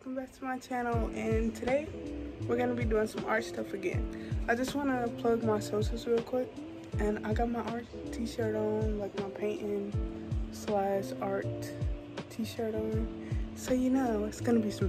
welcome back to my channel and today we're gonna be doing some art stuff again. I just want to plug my socials real quick and i got my art t-shirt on like my painting slash art t-shirt on. So you know it's gonna be some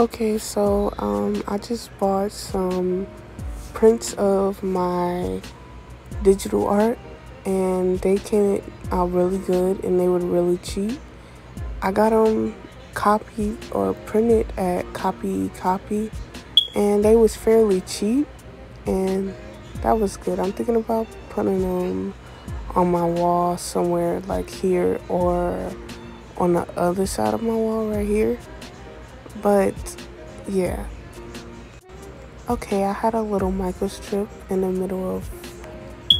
Okay, so um, I just bought some prints of my digital art and they came out really good and they were really cheap. I got them copied or printed at Copy Copy and they was fairly cheap and that was good. I'm thinking about putting them on my wall somewhere like here or on the other side of my wall right here. But yeah. Okay, I had a little Michaels trip in the middle of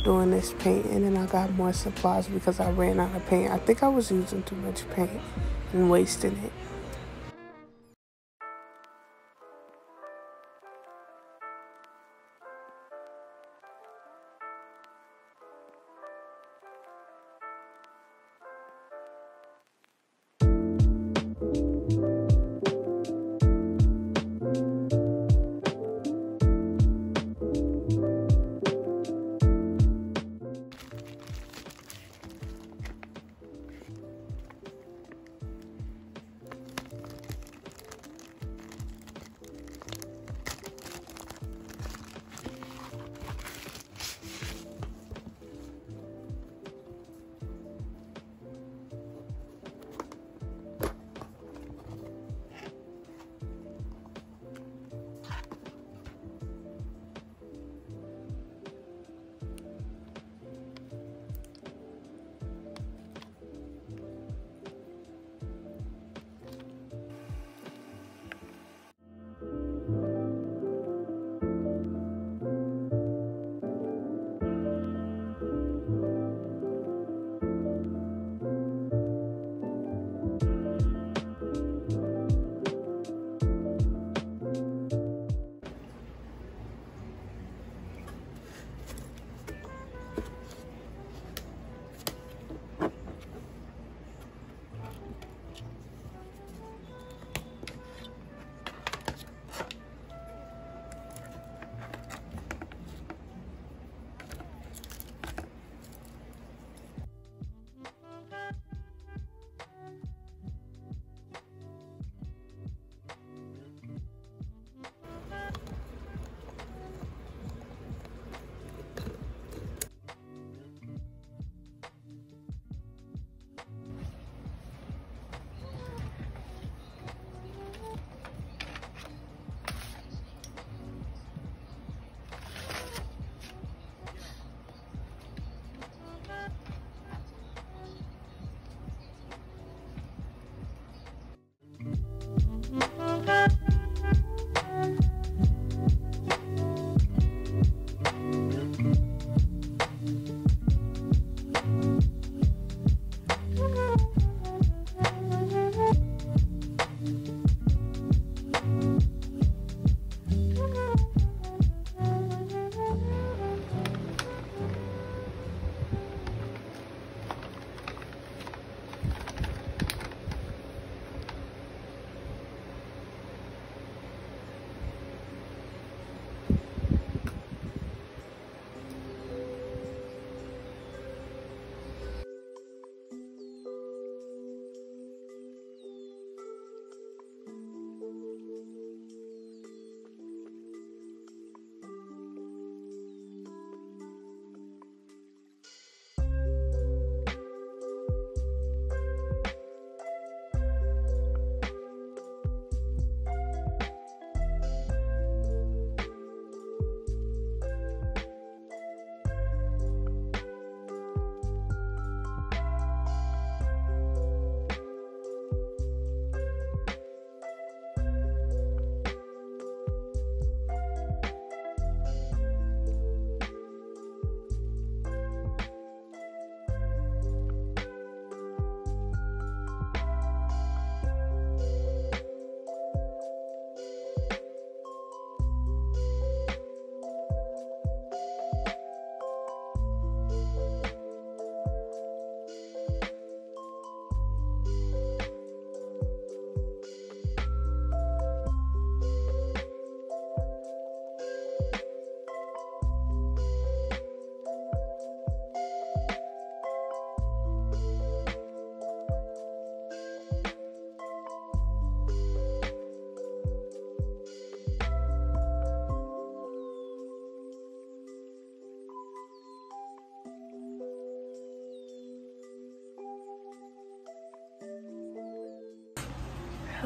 doing this painting and I got more supplies because I ran out of paint. I think I was using too much paint and wasting it.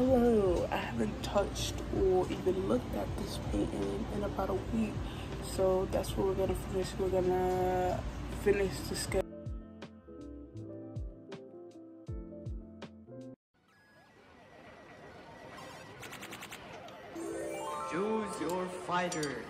Hello, I haven't touched or even looked at this painting in about a week. So that's what we're gonna finish. We're gonna finish the sketch. Choose your fighter.